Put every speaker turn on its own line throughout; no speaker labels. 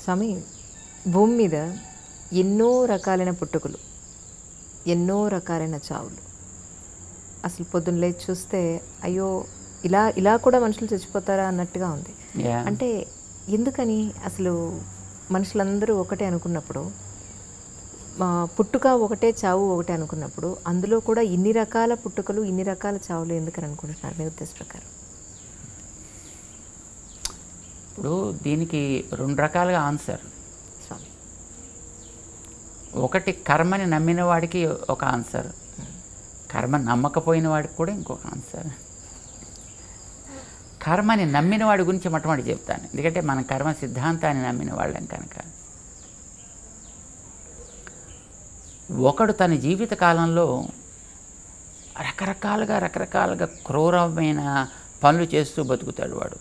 స్వామి భూమి మీద ఎన్నో రకాలైన పుట్టుకలు ఎన్నో రకాలైన చావులు అసలు పొద్దున్న లేచి చూస్తే అయ్యో ఇలా ఇలా కూడా మనుషులు చచ్చిపోతారా అన్నట్టుగా ఉంది. అంటే ఎందుకని అసలు మనుషులందరూ ఒకటే అనుకున్నప్పుడు పుట్టుక ఒకటే చావు ఒకటే అనుకున్నప్పుడు అందులో కూడా ఇన్ని రకాల పుట్టుకలు ఇన్ని రకాల చావులు ఎందుకని అనుకుంటున్నారు మీ ఉద్దేశ ప్రకారం?
ఇప్పుడు దీనికి రెండు రకాలుగా ఆన్సర్.
స్వామి.
ఒకటి కర్మని నమ్మిన వాడికి ఒక ఆన్సర్. కర్మ నమ్మకపోయిన వాడికి కూడా ఇంకొక ఆన్సర్. కర్మని నమ్మిన వాడి గురించి మొట్టమొదటి చెప్తాను. ఎందుకంటే మన కర్మ సిద్ధాంతాన్ని నమ్మిన వాళ్ళం కనుక. ఒకడు తన జీవిత కాలంలో రకరకాలుగా రకరకాలుగా క్రూరమైన పనులు చేస్తూ బతుకుతాడు వాడు.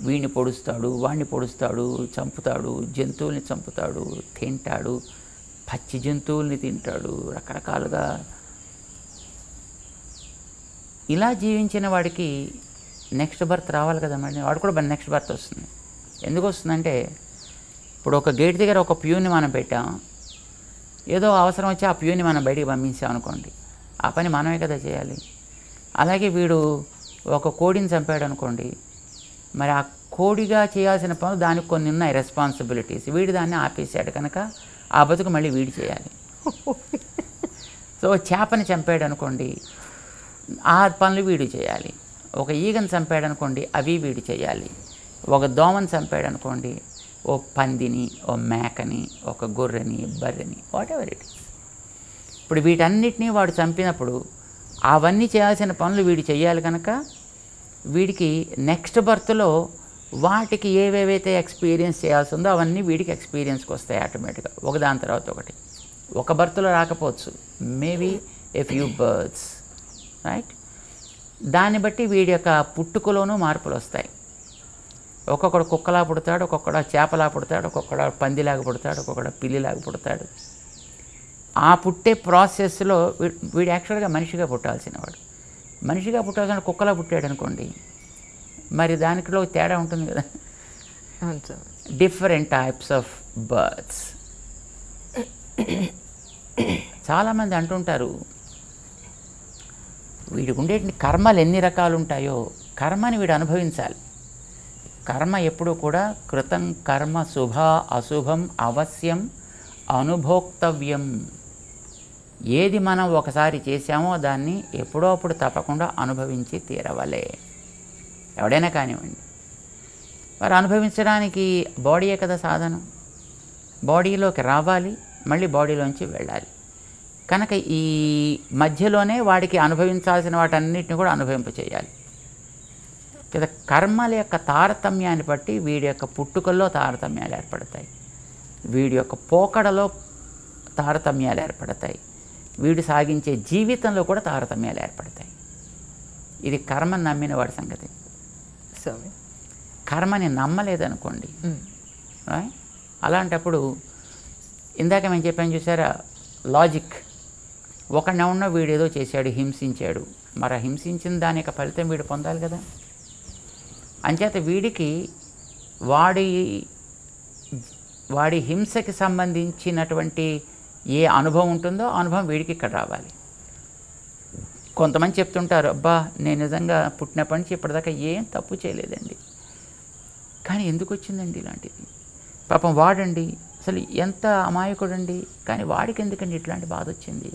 వీడిని పొడుస్తాడు వాడిని పొడుస్తాడు చంపుతాడు జంతువుల్ని చంపుతాడు తింటాడు పచ్చి జంతువుల్ని తింటాడు రకరకాలుగా. ఇలా జీవించిన వాడికి నెక్స్ట్ బర్త్ రావాలి కదా మరి వాడు కూడా నెక్స్ట్ బర్త్ వస్తుంది. ఎందుకు వస్తుందంటే ఇప్పుడు ఒక గేట్ దగ్గర ఒక ప్యూని మనం పెట్టాం. ఏదో అవసరం వచ్చి ఆ ప్యూని మనం బయటికి పంపించాం అనుకోండి ఆ పని మనమే కదా చేయాలి. అలాగే వీడు ఒక కోడిని చంపాడు అనుకోండి మరి ఆ కోడిగా చేయాల్సిన పనులు దానికి కొన్ని ఉన్నాయి రెస్పాన్సిబిలిటీస్ వీడు దాన్ని ఆపేశాడు కనుక ఆ బతుకు మళ్ళీ వీడి చేయాలి. సో చేపని చంపాడు అనుకోండి ఆ పనులు వీడు చేయాలి. ఒక ఈగను చంపాడు అనుకోండి అవి వీడు చేయాలి. ఒక దోమని చంపాడు అనుకోండి ఓ పందిని ఓ మేకని ఒక గొర్రెని బర్రెని వాట్ ఎవర్ ఇట్ ఇస్ ఇప్పుడు వీటన్నిటినీ వాడు చంపినప్పుడు అవన్నీ చేయాల్సిన పనులు వీడు చేయాలి కనుక వీడికి నెక్స్ట్ బర్త్లో వాటికి ఏవేవైతే ఎక్స్పీరియన్స్ చేయాల్సి ఉందో అవన్నీ వీడికి ఎక్స్పీరియన్స్కి వస్తాయి ఆటోమేటిక్గా ఒకదాని తర్వాత ఒకటి. ఒక బర్త్లో రాకపోవచ్చు. Maybe a few births right దాన్ని బట్టి వీడి యొక్క పుట్టుకలోనూ మార్పులు వస్తాయి. ఒక్కొక్కడు కుక్కలా పుడతాడు ఒక్కొక్కడు చేపలా పుడతాడు ఒక్కొక్కడు పందిలాగా పుడతాడు ఒక్కొక్కడు పిల్లిలాగా పుడతాడు. ఆ పుట్టే ప్రాసెస్లో వీడు యాక్చువల్గా మనిషిగా పుట్టాల్సిన వాడు మనిషిగా పుట్టాల్సిన కుక్కలా పుట్టాడు అనుకోండి మరి దానిలో తేడా ఉంటుంది కదా. డిఫరెంట్ టైప్స్ ఆఫ్ బర్డ్స్ చాలామంది అంటుంటారు వీడికి ఉండే కర్మలు ఎన్ని రకాలు ఉంటాయో కర్మని వీడు అనుభవించాలి. కర్మ ఎప్పుడూ కూడా కృతం కర్మ శుభ అశుభం అవశ్యం అనుభోక్తవ్యం. ఏది మనం ఒకసారి చేశామో దాన్ని ఎప్పుడో అప్పుడు తప్పకుండా అనుభవించి తీరవలే. ఎవడైనా కానివ్వండి. వారు అనుభవించడానికి బాడీయే కదా సాధనం. బాడీలోకి రావాలి మళ్ళీ బాడీలోంచి వెళ్ళాలి. కనుక ఈ మధ్యలోనే వాడికి అనుభవించాల్సిన వాటన్నిటిని కూడా అనుభవింప చేయాలి కదా కర్మల యొక్క తారతమ్యాన్ని బట్టి వీడి యొక్క పుట్టుకల్లో తారతమ్యాలు ఏర్పడతాయి. వీడి యొక్క పోకడలో తారతమ్యాలు ఏర్పడతాయి. వీడు సాగించే జీవితంలో కూడా తారతమ్యాలు ఏర్పడతాయి. ఇది కర్మని నమ్మిన వాడి సంగతి.
స్వామి.
కర్మని నమ్మలేదనుకోండి? అలాంటప్పుడు ఇందాక మేము చెప్పాను చూసారా లాజిక్. ఒకడిని ఉన్న వీడు ఏదో చేశాడు హింసించాడు. మరి హింసించిన దాని యొక్క ఫలితం వీడు పొందాలి కదా. అంచేత వీడికి వాడి వాడి హింసకి సంబంధించినటువంటి ఏ అనుభవం ఉంటుందో అనుభవం వీడికి ఇక్కడ రావాలి. కొంతమంది చెప్తుంటారు అబ్బా నేను నిజంగా పుట్టినప్పటి నుంచి ఇప్పటిదాకా ఏం తప్పు చేయలేదండి. కానీ ఎందుకు వచ్చిందండి ఇలాంటిది? పాపం వాడండి. అసలు ఎంత అమాయకుడండి. కానీ వాడికి ఎందుకండి ఇట్లాంటి బాధ వచ్చింది?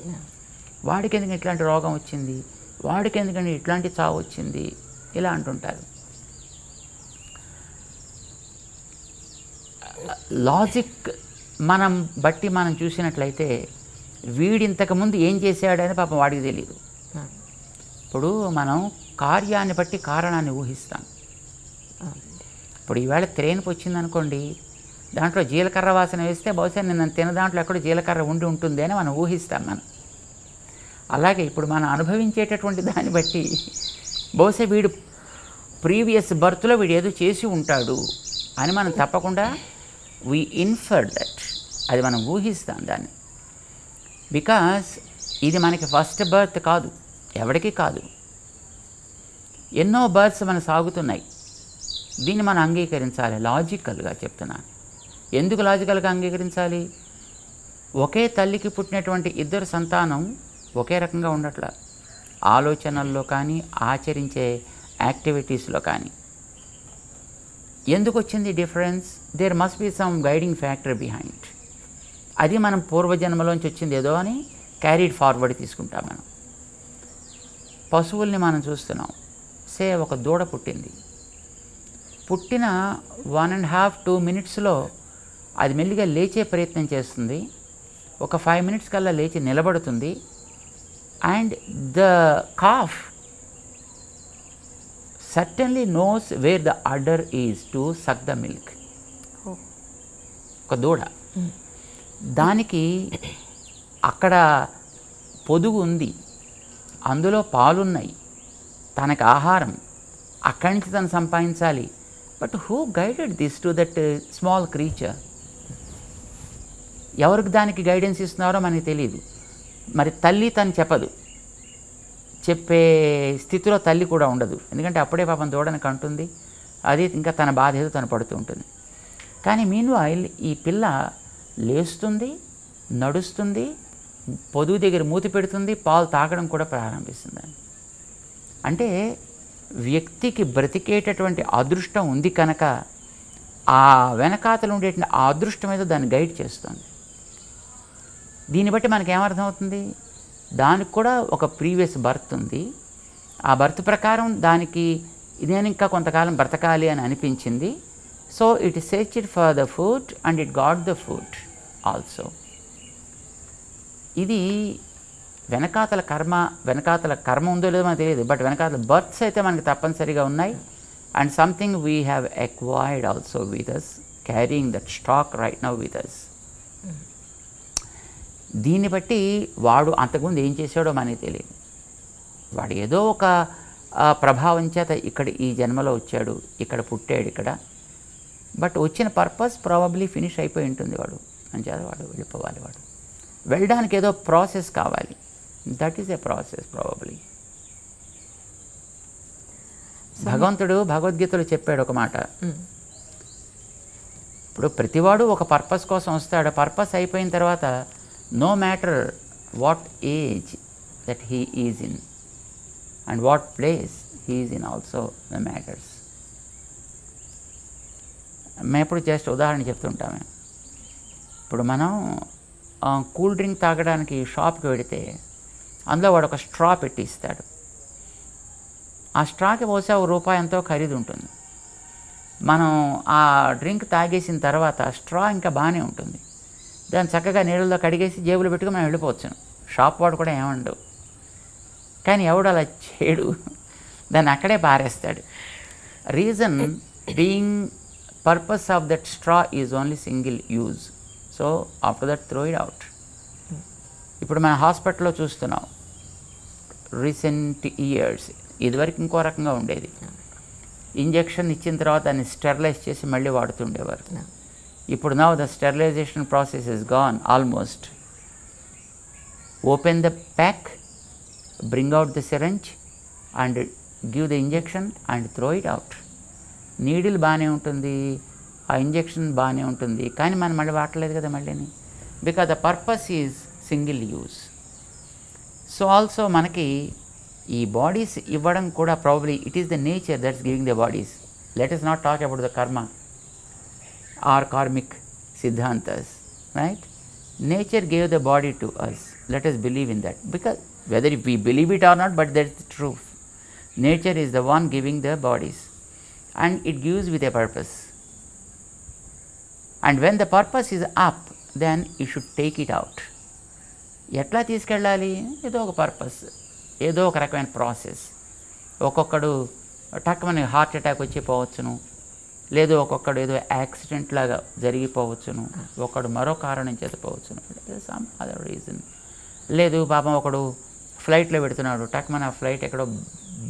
వాడికి ఎందుకంటే ఇట్లాంటి రోగం వచ్చింది? వాడికి ఎందుకంటే ఇట్లాంటి చావు వచ్చింది? ఇలా అంటుంటారు. లాజిక్ మనం బట్టి మనం చూసినట్లయితే వీడు ఇంతకుముందు ఏం చేశాడని పాపం వాడికి తెలియదు. ఇప్పుడు మనం కార్యాన్ని బట్టి కారణాన్ని ఊహిస్తాం. ఇప్పుడు ఈవేళ త్రేన్పు వచ్చిందనుకోండి దాంట్లో జీలకర్ర వాసన వేస్తే బహుశా నేను తిన దాంట్లో ఎక్కడో జీలకర్ర ఉండి ఉంటుంది అని మనం ఊహిస్తాం మనం. అలాగే ఇప్పుడు మనం అనుభవించేటటువంటి దాన్ని బట్టి బహుశా వీడు ప్రీవియస్ బర్త్లో వీడు ఏదో చేసి ఉంటాడు అని మనం తప్పకుండా వీ ఇన్ఫర్ దట్ అది మనం ఊహిస్తాం దాన్ని. బికాస్ ఇది మనకి ఫస్ట్ బర్త్ కాదు. ఎవరికి కాదు. ఎన్నో బర్త్స్ మన సాగుతున్నాయి. దీన్ని మనం అంగీకరించాలి. లాజికల్గా చెప్తున్నాను. ఎందుకు లాజికల్గా అంగీకరించాలి? ఒకే తల్లికి పుట్టినటువంటి ఇద్దరు సంతానం ఒకే రకంగా ఉండట్ల. ఆలోచనల్లో కానీ ఆచరించే యాక్టివిటీస్లో కానీ. ఎందుకు వచ్చింది difference? There must be some guiding factor behind అది మనం పూర్వజన్మలోంచి వచ్చింది ఏదో అని క్యారీడ్ ఫార్వర్డ్ తీసుకుంటాం మనం. పశువుల్ని మనం చూస్తున్నాం. సే ఒక దూడ పుట్టింది. పుట్టిన వన్ అండ్ హాఫ్ టూ మినిట్స్లో అది మెల్లిగా లేచే ప్రయత్నం చేస్తుంది. ఒక ఫైవ్ మినిట్స్ కల్లా లేచి నిలబడుతుంది. And the calf certainly knows where the udder is to suck the milk ఒక దూడ. దానికి అక్కడ పొదుగు ఉంది. అందులో పాలున్నాయి. తనకు ఆహారం. అక్కడి నుంచి తను సంపాదించాలి. But who guided this to that small creature ఎవరికి దానికి గైడెన్స్ ఇస్తున్నారో మనకి తెలియదు మరి తల్లి తను చెప్పదు. చెప్పే స్థితిలో తల్లి కూడా ఉండదు. ఎందుకంటే అప్పుడే పాపం దూడని కంటుంది. అది ఇంకా తన బాధ ఏదో తను పడుతూ ఉంటుంది. కానీ మీన్ వాయిల్ ఈ పిల్ల లేస్తుంది నడుస్తుంది పొదుగు దగ్గర మూతి పెడుతుంది పాలు తాగడం కూడా ప్రారంభిస్తుంది. అంటే వ్యక్తికి బ్రతికేటటువంటి అదృష్టం ఉంది కనుక ఆ వెనకాతలు ఉండేటువంటి ఆ అదృష్టం ఏదో దాన్ని గైడ్ చేస్తుంది. దీన్ని బట్టి మనకి ఏమర్థమవుతుంది దానికి కూడా ఒక ప్రీవియస్ బర్త్ ఉంది. ఆ బర్త్ ప్రకారం దానికి నేను ఇంకా కొంతకాలం బ్రతకాలి అని అనిపించింది. So it searched for the food and it got the food also ఇది వెనకాతల కర్మ వెనకాతల కర్మ ఉందో లేదో మనకు తెలియదు. బట్ వెనకాతల బర్త్స్ అయితే మనకి తప్పనిసరిగా ఉన్నాయి. And something we have acquired also with us carrying that stock right now with us దీన్ని బట్టి వాడు అంతకుముందు ఏం చేశాడో మనకి తెలియదు. వాడు ఏదో ఒక ప్రభావం చేత ఇక్కడ ఈ జన్మలో వచ్చాడు ఇక్కడ పుట్టాడు ఇక్కడ. బట్ వచ్చిన పర్పస్ ప్రాబబ్లీ ఫినిష్ అయిపోయి ఉంటుంది వాడు. అంచేత వాడు వెళ్ళిపోవాలి వాడు. వెళ్ళడానికి ఏదో ప్రాసెస్ కావాలి. That is a process probably భగవంతుడు భగవద్గీతలో చెప్పాడు ఒక మాట. ఇప్పుడు ప్రతివాడు ఒక పర్పస్ కోసం వస్తాడు. పర్పస్ అయిపోయిన తర్వాత no matter what age that he is in and what place he is in also the matters మేము ఎప్పుడు జస్ట్ ఉదాహరణ చెప్తుంటామే ఇప్పుడు మనం కూల్ డ్రింక్ తాగడానికి షాప్కి వెడితే అందులో వాడు ఒక స్ట్రా పెట్టి ఇస్తాడు. ఆ స్ట్రాకి బహుశా ఒక రూపాయి ఎంతో ఖరీదు ఉంటుంది. మనం ఆ డ్రింక్ తాగేసిన తర్వాత స్ట్రా ఇంకా బాగానే ఉంటుంది. దాన్ని చక్కగా నీళ్ళలో కడిగేసి జేబులో పెట్టుకుని మనం వెళ్ళిపోవచ్చును షాప్ వాడు కూడా ఏమండవు. కానీ ఎవడు అలా చేయడు. దాన్ని అక్కడే పారేస్తాడు. Reason being purpose of that straw is only single use. So after that throw it out. ఇప్పుడు మన హాస్పిటల్లో చూస్తున్నాం. రీసెంట్ ఇయర్స్ ఇదివరకు ఇంకో రకంగా ఉండేది. ఇంజెక్షన్ ఇచ్చిన తర్వాత దాన్ని స్టెరిలైజ్ చేసి మళ్ళీ వాడుతుండేవారు. ఇప్పుడు now the sterilization process is gone almost open the pack bring out the syringe and give the injection and throw it out. Needle బాగానే ఉంటుంది. ఆ ఇంజెక్షన్ బాగానే ఉంటుంది. కానీ మనం మళ్ళీ వాడలేదు కదా మళ్ళీని? Because the purpose is single use so also మనకి ఈ బాడీస్ ఇవ్వడం కూడా probably it is the nature that's giving the bodies let is not talk about the karma are karmic siddhantas, right? Nature gave the body to us. Let us believe in that because whether if we believe it or not, but that's the truth. Nature is the one giving the bodies and it gives with a purpose. and when the purpose is up then you should take it out ఎట్లా తీసుకెళ్ళాలి ఏదో ఒక purpose ఏదో ఒక రకమైన process ఒక్కొక్కడు టక్మని heart attack వచ్చి పోవచ్చును లేదు ఒక్కొక్కడు ఏదో యాక్సిడెంట్ లాగా జరిగిపోవచ్చును. ఒకడు మరో కారణం చేత పోవచ్చును. సమ్ అదర్ రీజన్ లేదు పాపం ఒకడు ఫ్లైట్లో పెడుతున్నాడు. టక్మన్ ఆ ఫ్లైట్ ఎక్కడో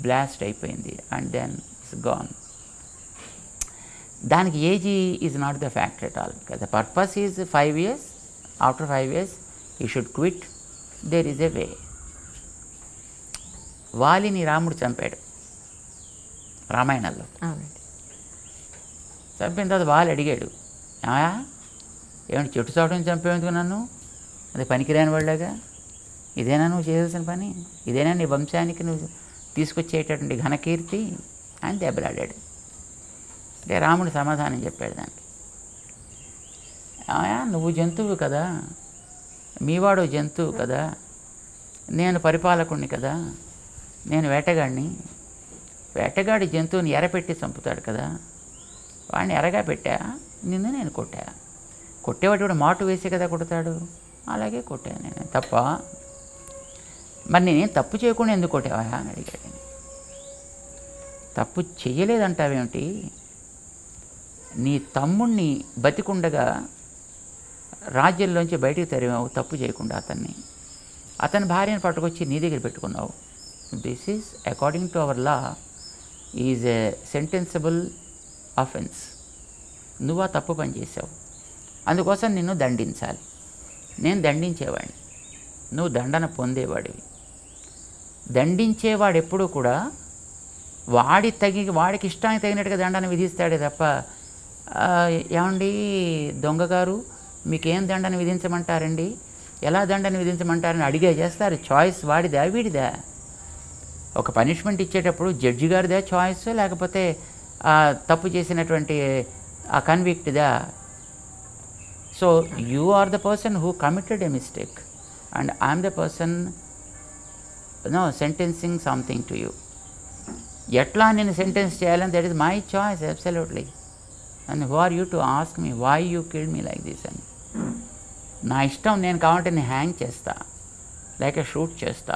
బ్లాస్ట్ అయిపోయింది అండ్ దెన్ ఇట్స్ గాన్. దానికి age is not the fact at all. The purpose is five years after five years you should quit there is a way వాలిని రాముడు చంపాడు. రామాయణంలో.
అవునండి.
చంపిన తర్వాత వాళ్ళు అడిగాడు ఆయా ఏమంటే చెట్టు చావడం చంపేందుకు నన్ను? అది పనికిరాని వాళ్ళగా? ఇదేనా నువ్వు చేయాల్సిన పని? ఇదేనా నీ వంశానికి నువ్వు తీసుకొచ్చేటటువంటి ఘనకీర్తి? అని దెబ్బలాడాడు. అంటే రాముడు సమాధానం చెప్పాడు దానికి. ఆయా నువ్వు జంతువు కదా మీవాడు జంతువు కదా నేను పరిపాలకుణ్ణి కదా నేను వేటగాడిని వేటగాడి జంతువుని ఎరపెట్టి చంపుతాడు కదా వాడిని ఎరగా పెట్టా నిన్ను నేను కొట్టా. కొట్టేవాడు కూడా మాటు వేసే కదా కొడతాడు. అలాగే కొట్టాను నేను. తప్ప మరి నేనేం తప్పు చేయకుండా ఎందుకు కొట్టావా అని అడిగాడు తప్పు చేయలేదంటావేమిటి? నీ తమ్ముణ్ణి బతికుండగా రాజ్యంలోంచి బయటికి తరిమావు తప్పు చేయకుండా అతన్ని. అతని భార్యను పట్టుకొచ్చి నీ దగ్గర పెట్టుకున్నావు. This is according to our law is a sentenceable offence నువ్వు ఆ తప్పు పని చేసావు. అందుకోసం నిన్ను దండించాలి. నేను దండించేవాడిని. నువ్వు దండన పొందేవాడివి. దండించేవాడు ఎప్పుడూ కూడా వాడి తగి వాడికి ఇష్టానికి తగినట్టుగా దండన విధిస్తాడే తప్ప ఏమండి దొంగగారు మీకేం దండన విధించమంటారండి? ఎలా దండన విధించమంటారని అడిగే చేస్తారు. చాయిస్ వాడిదా వీడిదా? ఒక పనిష్మెంట్ ఇచ్చేటప్పుడు జడ్జి గారిదా చాయిస్ లేకపోతే ఆ తప్పు చేసినటువంటి ఆ కన్విక్ట్దా so you are the person who committed a mistake and I'm the person no sentencing something to you ఎట్లా నేను సెంటెన్స్ చేయాలని? That is my choice absolutely and who are you to ask me why you killed me like this అని? నా ఇష్టం నేను కావాలంటే నేను hang చేస్తా. లేక షూట్ చేస్తా.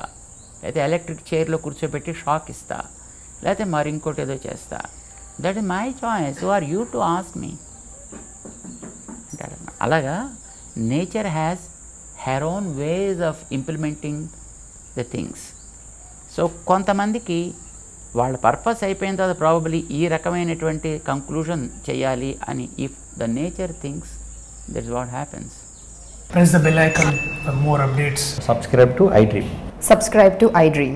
లేకపోతే ఎలక్ట్రిక్ చైర్లో కూర్చోబెట్టి షాక్ ఇస్తా. లేకపోతే మరి ఇంకోటి ఏదో చేస్తా. That is my choice are you to ask me అలాగా nature has her own ways of implementing the things so కొంతమందికి వాళ్ళ పర్పస్ అయిపోయిన తర్వాత ప్రాబబ్లీ ఈ రకమైనటువంటి కంక్లూజన్ చేయాలి అని if the nature things that is what happens
Press the bell icon for more updates.
subscribe to iDream.
Subscribe to iDream.